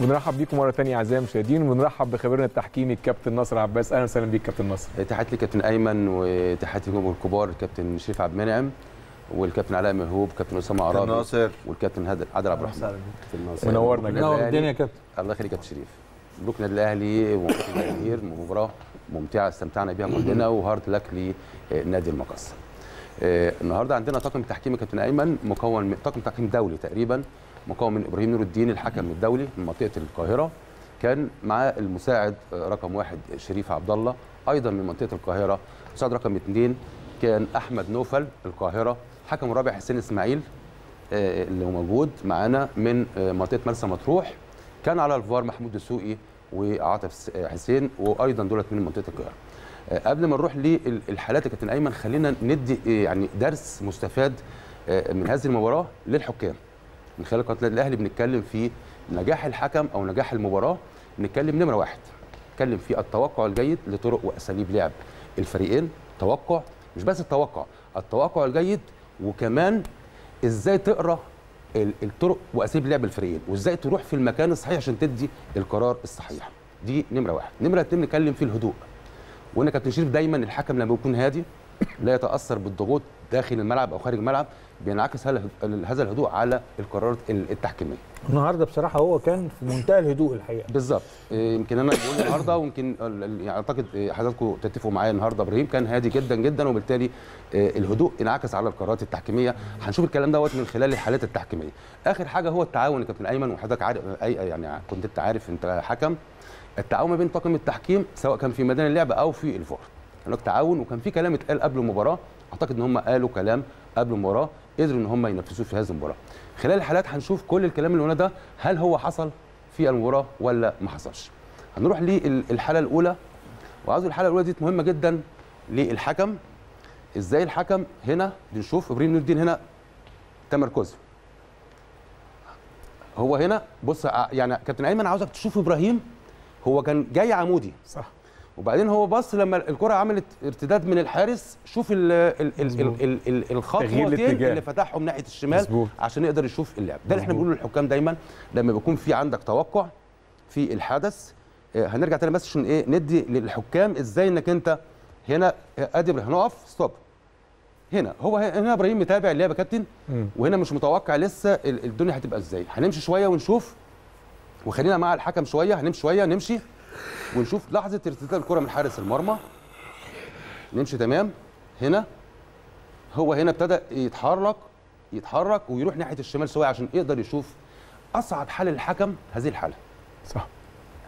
بنرحب بيكم مرة ثانية أعزائي المشاهدين وبنرحب بخبيرنا التحكيمي الكابتن نصر عباس. أهلا وسهلا بيك كابتن نصر تحياتي لكابتن أيمن وتحياتي لهم الكبار الكابتن شريف عبد المنعم والكابتن علاء مهوب كابتن أسامة عرابي ناصر. والكابتن هادر عادل عبد الرحمن. كابتن ناصر. منورنا منور. الدنيا يا كابتن. الله يخليك يا كابتن شريف. مبروك النادي الأهلي ومبروك الجماهير مباراة ممتعة استمتعنا بيها كلنا وهارد لك لنادي المقصه آه، النهارده عندنا طاقم تحكيم كابتن أيمن مكون من طاقم تحكيم دولي تقريبا مكون من إبراهيم نور الدين الحكم الدولي من منطقة القاهرة. كان معاه المساعد آه، رقم واحد شريف عبد الله أيضا من منطقة القاهرة. مساعد رقم اثنين كان أحمد نوفل القاهرة. حكم رابع حسين إسماعيل آه، اللي موجود معانا من آه، منطقة مرسى مطروح. كان على الفار محمود دسوقي وعاطف حسين وأيضا دولت من منطقة القاهرة. قبل ما نروح للحالات يا كابتن أيمن خلينا ندي يعني درس مستفاد من هذه المباراة للحكام. من خلال قناة النادي الأهلي بنتكلم في نجاح الحكم أو نجاح المباراة بنتكلم نمرة واحد. نتكلم في التوقع الجيد لطرق وأساليب لعب. الفريقين توقع مش بس التوقع التوقع الجيد وكمان إزاي تقرأ ال- الطرق وأساليب لعب الفريقين وإزاي تروح في المكان الصحيح عشان تدي القرار الصحيح. دي نمرة واحد. نمرة اتنين نتكلم في الهدوء. وهنا كابتن شريف دايما الحكم لما بيكون هادي لا يتأثر بالضغوط داخل الملعب أو خارج الملعب بينعكس هذا الهدوء على القرارات ال- التحكيمية. النهارده بصراحة هو كان في منتهى الهدوء الحقيقة. بالظبط. إيه، يمكن أنا بقول النهارده ويمكن يعني أعتقد إيه، حضراتكم تتفقوا معايا النهارده إبراهيم كان هادي جدا جدا وبالتالي إيه، الهدوء انعكس على القرارات التحكيمية. هنشوف الكلام دوت من خلال الحالات التحكيمية. آخر حاجة هو التعاون يا كابتن أيمن وحضرتك عارف أي يعني كنت أنت عارف أنت حكم التعاون ما بين طاقم التحكيم سواء كان في ميدان اللعب أو في الفار. هناك تعاون. وكان في كلام اتقال قبل المباراة أعتقد إن هم قالوا كلام قبل المباراة قدروا إن هم ينفذوه في هذه المباراة. خلال الحالات هنشوف كل الكلام اللي قلناه ده هل هو حصل في المباراة ولا ما حصلش. هنروح للحاله الأولى. وعاوز الحاله الأولى دي مهمة جدا للحكم. إزاي الحكم هنا؟ بنشوف إبراهيم نور الدين هنا. تمركزه هو هنا. بص يعني كابتن أيمن عاوزك تشوف إبراهيم. هو كان جاي عمودي. صح. وبعدين هو بص لما الكرة عملت ارتداد من الحارس شوف ال ال الخطوتين. اللي فتحهم ناحية الشمال مظبوط. عشان يقدر يشوف اللعب. ده اللي إحنا. بنقوله للحكام دايما لما بيكون في عندك توقع في الحدث آه، هنرجع تاني بس عشان إيه ندي للحكام إزاي إنك أنت هنا آه، أدي هنقف؟ ستوب. هنا. هو هنا إبراهيم متابع اللعبه يا كابتن. وهنا مش متوقع لسه ال- الدنيا هتبقى إزاي. هنمشي شوية ونشوف وخلينا مع الحكم شوية. هنمشي شوية نمشي. ونشوف لحظة ارتداد الكرة من حارس المرمى. نمشي تمام. هنا. هو هنا ابتدى يتحرك يتحرك ويروح ناحية الشمال شوية عشان يقدر يشوف أصعب حاله للحكم هذه الحالة. صح.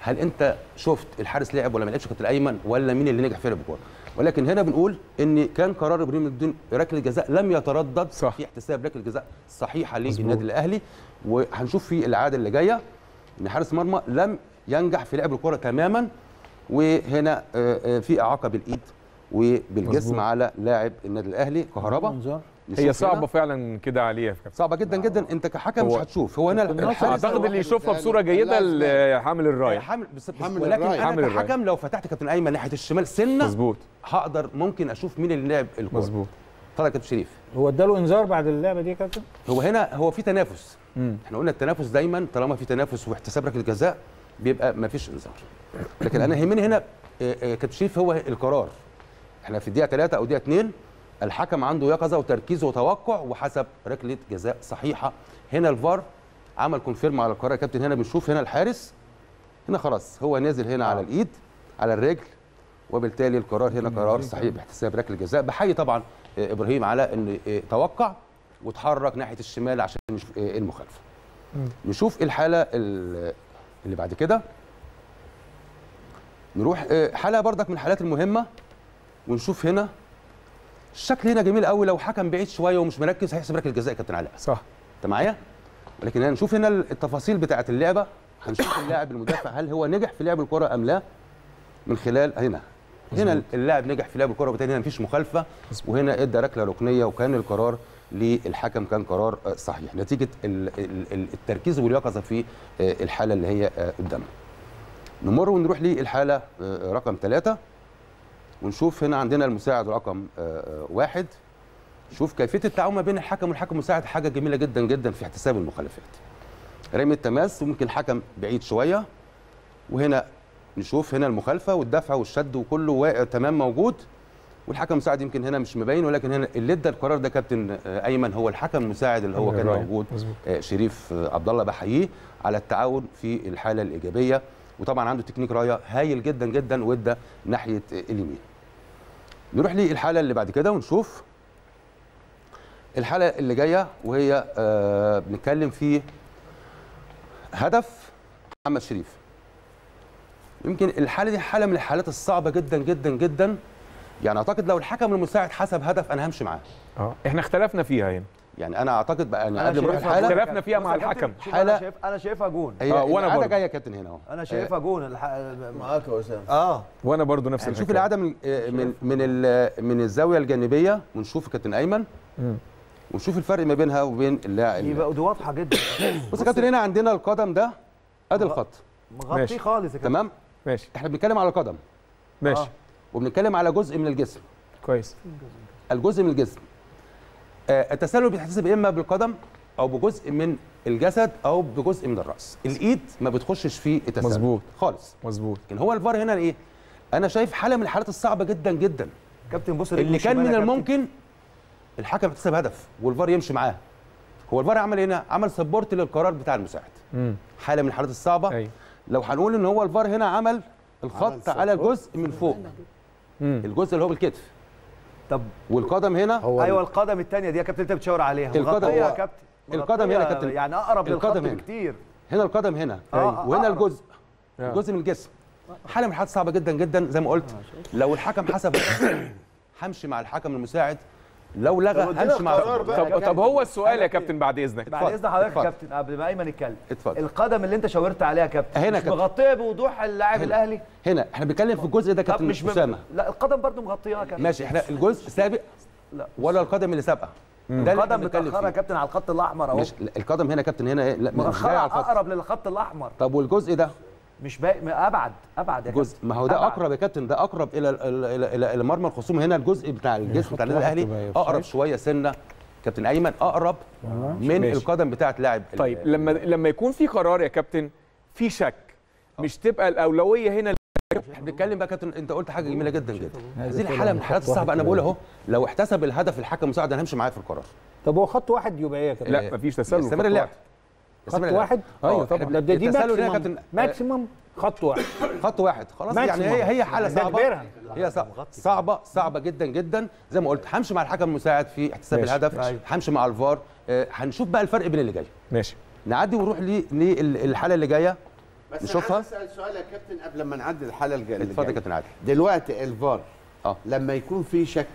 هل أنت شفت الحارس لعب ولا ما لعبش كابتن أيمن ولا مين اللي نجح في لعب الكورة؟ ولكن هنا بنقول إن كان قرار إبراهيم الدين ركله جزاء لم يتردد صح. في احتساب ركله جزاء صحيحة. للنادي الأهلي. وهنشوف في العادة اللي جاية إن حارس مرمى لم ينجح في لعب الكره تماما وهنا آه، آه، في إعاقة بالإيد وبالجسم. على لاعب النادي الأهلي كهربا. هي هنا. صعبة فعلا كده عليه يا كابتن. صعبة جدا جدا. أنت كحكم مش هتشوف. هو الحارس أعتقد اللي يشوفها. بصورة جيدة حامل الراية. حامل بس بس حامل ولكن الراية. حامل أنا الراية. كحكم لو فتحت كابتن أيمن ناحية الشمال سنة مظبوط. هقدر ممكن أشوف مين اللي لعب الكورة. مظبوط. اتفضل يا كابتن شريف. هو اداله انذار بعد اللعبة دي يا كابتن؟ هو هنا هو في تنافس. مم. إحنا قلنا التنافس دايما طالما في تنافس واحتساب ركله جزاء بيبقى ما فيش انذار. لكن أنا يهمني هنا آه، آه، كابتن شريف هو القرار. إحنا في الدقيقة 3 أو الدقيقة 2 الحكم عنده يقظة وتركيز وتوقع وحسب ركلة جزاء صحيحة. هنا الفار عمل كونفيرم على القرار. يا كابتن هنا بنشوف هنا الحارس. هنا خلاص هو نازل هنا على الإيد على الرجل وبالتالي القرار هنا قرار صحيح باحتساب ركلة جزاء بحيي طبعا آه، إبراهيم على إن آه، توقع وتحرك ناحية الشمال عشان نشوف آه، المخالفة. نشوف الحالة ال- اللي بعد كده. نروح آه، حاله بردك من الحالات المهمة ونشوف هنا الشكل هنا جميل قوي. لو حكم بعيد شوية ومش مركز هيحسب ركله جزاء يا كابتن علاء. صح. انت معايا؟ ولكن هنشوف هنا التفاصيل بتاعه اللعبة. هنشوف اللاعب المدافع هل هو نجح في لعب الكرة أم لا؟ من خلال هنا. هنا اللاعب نجح في لعب الكرة وبالتالي هنا مفيش مخالفة. وهنا ادى ركلة ركنية وكان القرار للحكم كان قرار آه، صحيح. نتيجة ال- ال- ال- التركيز واليقظه في آه، الحالة اللي هي آه، قدامنا نمر ونروح للحالة رقم ثلاثة ونشوف هنا عندنا المساعد رقم واحد. شوف كيفية التعاون ما بين الحكم والحكم المساعد حاجة جميلة جدا جدا في احتساب المخالفات. رمي التماس وممكن الحكم بعيد شوية. وهنا نشوف هنا المخالفة والدفع والشد وكله تمام موجود. والحكم المساعد يمكن هنا مش مبين ولكن هنا اللي ادى القرار ده كابتن أيمن هو الحكم المساعد اللي هو كان. موجود. آه، شريف آه، عبد الله بحييه على التعاون في الحالة الإيجابية وطبعا عنده تكنيك راية هايل جدا جدا وإدى ناحية اليمين نروح للحالة اللي بعد كده ونشوف الحالة اللي جاية وهي آه بنتكلم في هدف محمد شريف يمكن الحالة دي حالة من الحالات الصعبة جدا جدا جدا يعني أعتقد لو الحكم المساعد حسب هدف أنا همشي معاه آه إحنا اختلفنا فيها هنا يعني أنا أعتقد بقى أنا يعني قبل ما أروح الحاله. اختلفنا فيها مع الحكم. حالة- أنا شايف أنا شايفها جون آه، وأنا العادة برضه. جاية يا كابتن هنا أهو أنا شايفها جون. معاك يا اسامه آه وأنا برضو نفس هنشوف الحكاية. العادة من من من ال- من الزاوية الجانبية ونشوف كابتن أيمن. ونشوف الفرق ما بينها وبين اللاعب يبقى دي واضحة جدا بص يا كابتن هنا عندنا القدم ده أدي الخط مغطي ماشي. خالص يا كابتن تمام ماشي إحنا بنتكلم على القدم ماشي آه. وبنتكلم على جزء من الجسم. كويس. الجزء من الجسم. آه، التسلل بيتحسب إما بالقدم أو بجزء من الجسد أو بجزء من الرأس. الإيد ما بتخشش في التسلل. مظبوط. خالص. مظبوط. لكن هو الفار هنا إيه أنا شايف حالة من الحالات الصعبة جدا جدا. كابتن بص اللي كان من. الممكن الحكم يحتسب هدف والفار يمشي معاه. هو الفار عمل إيه هنا؟ عمل سبورت للقرار بتاع المساعد. امم حالة من الحالات الصعبة. أيوه. لو هنقول إن هو الفار هنا عمل الخط على الجزء من فوق. امم الجزء اللي هو بالكتف. طب والقدم هنا؟ هو أيوه القدم الثانية دي يا كابتن أنت بتشاور عليها. القدم يا كابتن القدم هنا يا كابتن. يعني أقرب هنا. بكتير. هنا القدم هنا. آه، آه، وهنا أقرب. الجزء. آه. جزء من الجسم. حالة من الحالات صعبة جدا جدا زي ما قلت. لو الحكم حسب همشي مع الحكم المساعد لو لغى همشي مع. طب طب هو السؤال يا كابتن بعد إذنك. بعد اذن حضرتك يا. كابتن قبل ما ايمن يتكلم اتفضل. القدم اللي أنت شاورت عليها يا كابتن هنا مش كابتن. مغطية بوضوح اللاعب. الأهلي؟ هنا. إحنا بنتكلم في الجزء ده كابتن مش أسامة. لا القدم برضو مغطيها يا كابتن. ماشي إحنا الجزء سابق لا. ولا القدم اللي سابقة؟ ده القدم متأخرة يا كابتن على الخط الأحمر أهو. مش القدم هنا يا كابتن هنا إيه؟ لا أقرب للخط الأحمر. طب والجزء ده؟ مش باقي أبعد أبعد يا جزء. ما هو ده أبعد. أقرب يا كابتن ده أقرب إلى إلى إلى, مرمى الخصوم. هنا الجزء بتاع الجسم بتاع النادي الأهلي أقرب. شوية سنة. كابتن أيمن أقرب من ماشي. القدم بتاعه لاعب طيب لما لما يكون في قرار يا كابتن في شك مش تبقى الأولوية هنا إحنا بنتكلم بقى كابتن أنت قلت حاجة جميلة جدا جدا. هذه الحاله من الحالات الصعبة. أنا بقول أهو لو احتسب الهدف الحكم المساعد أنا همشي معاه في القرار. طب هو خط واحد يبقى إيه يا كابتن؟ لا مفيش تسلل استمر خط اللعب. خط استمر اللعب. واحد؟ أيوة طبعا. ده, دي maximum maximum خط واحد خط واحد خلاص يعني. هي هي حالة صعبة. هي صعبة, صعبة صعبة جدا جدا زي ما قلت همشي مع الحكم المساعد في احتساب. الهدف أيوة. همشي مع الفار آه، هنشوف بقى الفرق بين اللي جاي ماشي نعدي ونروح للحاله اللي جاية بس نشوفها؟ عايز اسال سؤال يا كابتن قبل ما نعدي الحالة الجايه اتفضل يا كابتن عادل دلوقتي الفار آه لما يكون في شك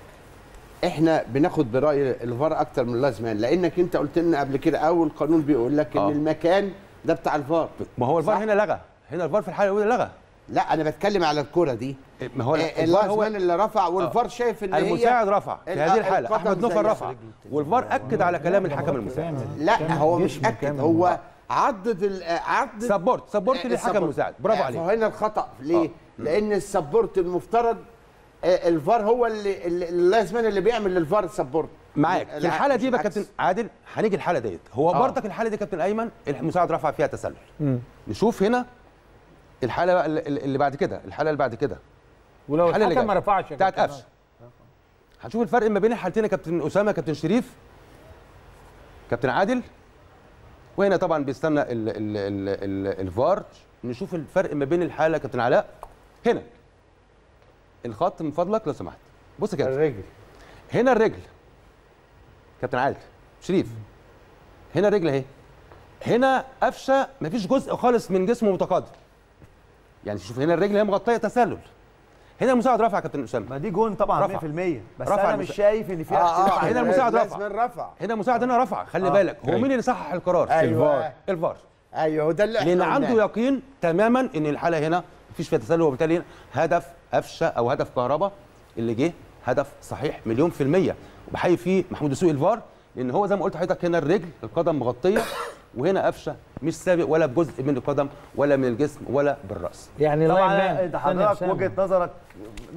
إحنا بناخد برأي الفار أكتر من اللازم لأنك أنت قلت لنا قبل كده أول قانون بيقول لك إن آه. المكان ده بتاع الفار ما هو الفار صح. هنا لغى هنا الفار في الحاله الأولى لغى لا أنا بتكلم على الكرة دي ما هو آه، الفار هو اللي رفع والفار شايف إن هي المساعد رفع في هذه الحالة أحمد نوفل زيها. رفع والفار أكد على كلام الحكم المساعد لا هو مش أكد. هو عدد ال- آه، عدد support support آه، للحكم. المساعد برافو آه، عليك فهنا الخطأ ليه؟ لأن ال support المفترض آه، الفار هو اللي اللي- ال linesman اللي بيعمل للفار support. معاك. في الحالة دي بقى. كابتن عادل هنيجي الحالة ديت. هو آه. برضك الحالة دي كابتن أيمن المساعد رفع فيها تسلل. نشوف هنا الحالة بقى اللي- اللي بعد كده الحالة اللي بعد كده. ولو الحكم ما. رفعش بتاعت. قفشه هنشوف الفرق ما بين الحالتين يا كابتن أسامة كابتن شريف. كابتن عادل. وهنا طبعا بيستنى ال ال ال ال الفار. نشوف الفرق ما بين الحالة كابتن علاء. هنا. الخط من فضلك لو سمحت. بص كده. الرجل. هنا الرجل. كابتن عادل شريف. هنا الرجل اهي. هنا قفشة مفيش جزء خالص من جسمه متقدم. يعني شوف هنا الرجل هي مغطية تسلل. هنا المساعد رفع كابتن أسامة. ما دي جون طبعا رفع. 100% بس رفع أنا المسا- مش شايف إن في آه اختلاف هنا المساعد رفع. هنا المساعد هنا رفع. خلي آه. بالك هو أيوة. مين اللي صحح القرار؟ أيوه. الفار. أيوه ده اللي لأن. عنده يقين تماما إن الحالة هنا مفيش فيها تسلل وبالتالي هنا هدف قفشه أو هدف كهربا اللي جه هدف صحيح مليون في المية وبحيي فيه محمود دسوقي الفار لأن هو زي ما قلت لحضرتك هنا الرجل القدم مغطية وهنا قفشة مش سابق ولا بجزء من القدم ولا من الجسم ولا بالرأس يعني طبعا حضرتك. وجهة نظرك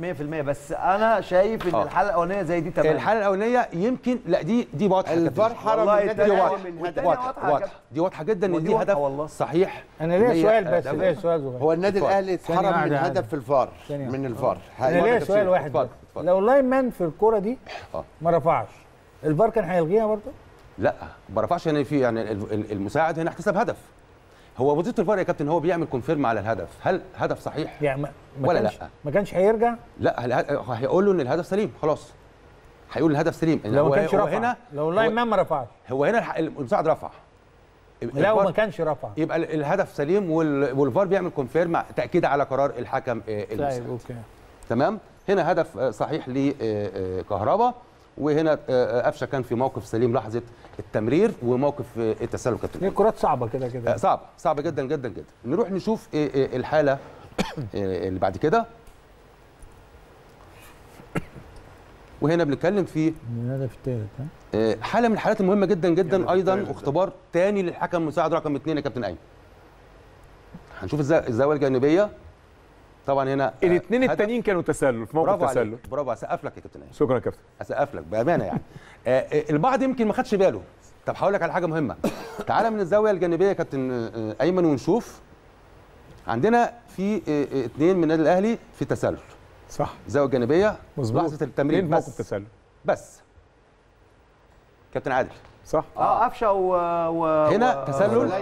100% بس أنا شايف إن آه. الحلقة الأولانية زي دي تمام الحاله الأولانية يمكن لا دي دي واضحة. الفار حرم دي الاهلي واضحه من والتانية هدف واضحة واضحة. دي واضحة جدا ان دي هدف والله. صحيح أنا ليا سؤال بس. ليا سؤال صغير هو النادي. الأهلي اتحرم من. هدف في الفار من الفار أنا ليا يا سؤال. واحد. لو line man في الكوره دي آه ما رفعش الفار كان هيلغيها برضه؟ لا ما رفعش يعني في يعني ال- ال- المساعد هنا احتسب هدف. هو وظيفه الفار يا كابتن هو بيعمل confirm على الهدف. هل هدف صحيح؟ يعني ما ولا كانش لأ؟ ما كانش هيرجع؟ لا هيقول له إن الهدف سليم خلاص. هيقول الهدف سليم. إن لو هو- ما كانش هو رفع. هنا لو ال line man ما رفعش. هو هنا المساعد رفع. لو ما كانش رفع. يبقى ال- الهدف سليم وال- والفار بيعمل confirm تأكيد على قرار الحكم آه، طيب المساعد. okay. تمام؟ هنا هدف آه، صحيح لكهربا وهنا آه، آه، قفشة كان في موقف سليم لحظة التمرير وموقف آه، التسلل كابتن. هي كرات صعبة كده كده. صعب صعب جدا جدا جدا. نروح نشوف الحالة اللي بعد كده. وهنا بنتكلم في الهدف الثالث ها؟ حالة من الحالات المهمة جدا جدا أيضا واختبار تاني للحكم المساعد رقم اثنين يا كابتن أيمن. هنشوف الزا- الزاوية الجانبية. طبعا هنا آه، الاثنين. التانيين كانوا تسلل في موقف برافو تسلل. عليك. برافو اسقف لك يا كابتن شكرا يا كابتن. اسقف لك بأمانة يعني. آه، آه، البعض يمكن ما خدش باله. طب هقول لك على حاجة مهمة. تعالى من الزاوية الجانبية يا كابتن أيمن ونشوف. عندنا في اثنين من النادي الأهلي في تسلل. صح. الزاوية الجانبية مظبوط. لحظة التمرير اتنين في موقف بس. تسلل. بس. كابتن عادل. صح. آه قفشة و, و... هنا و... تسلل؟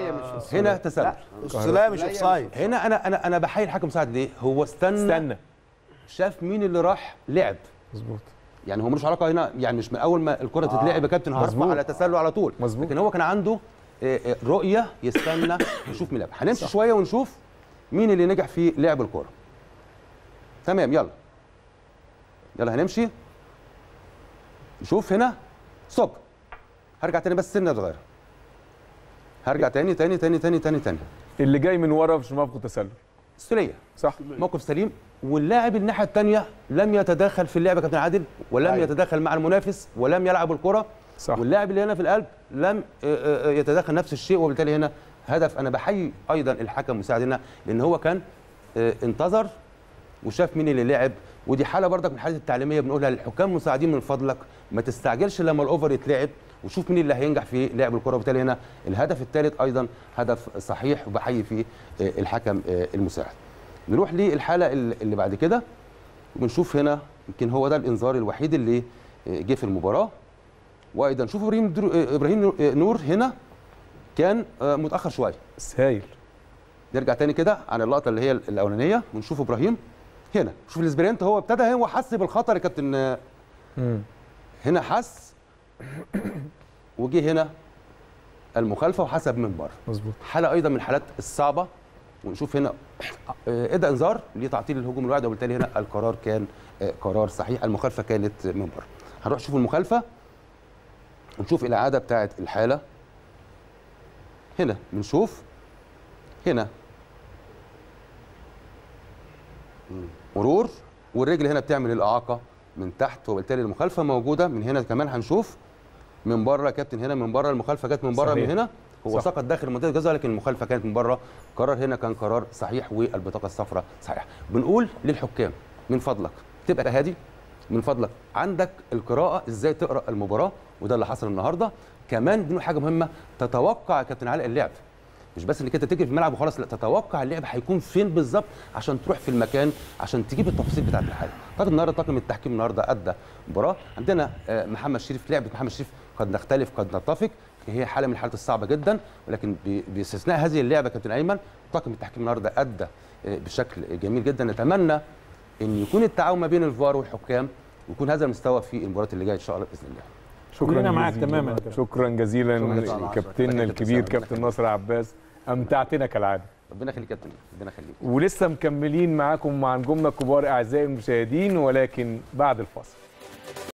هنا تسلل. السوليه مش offside هنا أنا أنا أنا بحيي الحكم مساعد ليه هو استنى, استنى. شاف مين اللي راح لعب. مظبوط. يعني هو ملوش علاقة هنا يعني مش من أول ما الكرة تتلعب يا كابتن هرفع مظبوط. على تسلل على طول. مظبوط. لكن هو كان عنده آه، آه، رؤية يستنى يشوف مين لعب. هنمشي شوية ونشوف مين اللي نجح في لعب الكره تمام يلا. يلا هنمشي. نشوف هنا. ستوب هرجع تاني بس سنة صغيرة. هرجع تاني تاني تاني تاني تاني تاني. اللي جاي من ورا مش موقف تسلل السوليه صح. موقف سليم. واللاعب الناحية الثانية لم يتدخل في اللعبه كابتن عادل ولم أيوة. يتدخل مع المنافس ولم يلعب الكرة. صح. واللاعب اللي هنا في القلب لم آه، آه، يتدخل نفس الشيء وبالتالي هنا هدف. أنا بحيي أيضا الحكم مساعد هنا لأن هو كان آه، انتظر وشاف مين اللي لعب ودي حالة برضك من الحالات التعليمية بنقولها للحكام المساعدين من فضلك. ما تستعجلش لما الأوفر يتلعب. وشوف مين اللي هينجح في لعب الكرة. وبالتالي هنا الهدف الثالث أيضا هدف صحيح وبحيي فيه آه، الحكم آه، المساعد. نروح للحالة اللي اللي بعد كده. وبنشوف هنا يمكن هو ده الإنذار الوحيد اللي آه، جه في المباراة. وأيضا شوف إبراهيم درو... إبراهيم نور هنا كان متأخر شوية. هايل نرجع تاني كده عن اللقطة اللي هي الأولانية. ونشوف إبراهيم هنا. شوف الاسبرنت هو ابتدى هو حس بالخطر يا كابتن. هنا حس وجه هنا المخالفة وحسب من بره مظبوط. حالة أيضا من الحالات الصعبة. ونشوف هنا آه، إدى إنذار لتعطيل الهجوم الواحد وبالتالي هنا القرار كان آه، قرار صحيح. المخالفة كانت من بره هنروح نشوف المخالفة. ونشوف الإعادة بتاعه الحالة. هنا بنشوف. هنا. مرور. والرجل هنا بتعمل الإعاقة من تحت وبالتالي المخالفة موجودة. من هنا كمان هنشوف. من بره يا كابتن هنا من بره المخالفة جت من بره. من هنا هو صح. سقط داخل منطقة الجزاء لكن المخالفة كانت من بره. قرار هنا كان قرار صحيح والبطاقة الصفراء صحيح بنقول للحكام من فضلك تبقى هادي من فضلك عندك القراءة إزاي تقرأ المباراة وده اللي حصل النهارده. كمان بنقول حاجة مهمة تتوقع يا كابتن علاء اللعب. مش بس إنك أنت تجري في الملعب وخلاص لا تتوقع اللعب هيكون فين بالظبط عشان تروح في المكان عشان تجيب التفاصيل بتاعت الحاله طب النهارده طاقم التحكيم النهارده أدى مباراة. عندنا آه، محمد شريف لعبة محمد شريف قد نختلف قد نتفق. هي حالة من الحالات الصعبة جدا ولكن ب- باستثناء هذه اللعبة كابتن أيمن طاقم التحكيم النهارده أدى آه، بشكل جميل جدا. نتمنى إن يكون التعاون ما بين الفار والحكام ويكون هذا المستوى في المباريات اللي جاية إن شاء الله بإذن الله. شكرا معاك جزيلا. تماما. شكرا جزيلا شكراً. كابتننا الكبير كابتن ناصر عباس. أمتعتنا كالعادة. ربنا يخليك يا كابتن. ربنا يخليك. ولسه مكملين معاكم مع نجومنا الكبار أعزائي المشاهدين ولكن بعد الفاصل.